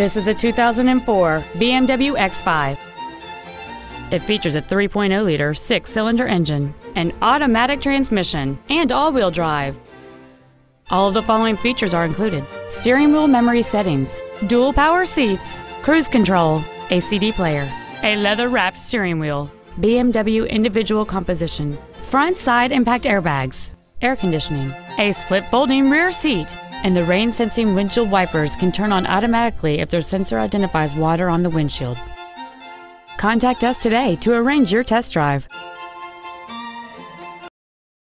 This is a 2004 BMW X5. It features a 3.0 liter six cylinder engine, an automatic transmission, and all wheel drive. All of the following features are included steering wheel memory settings, dual power seats, cruise control, a CD player, a leather wrapped steering wheel, BMW individual composition, front side impact airbags, air conditioning, a split folding rear seat, and the rain sensing windshield wipers can turn on automatically if their sensor identifies water on the windshield. Contact us today to arrange your test drive.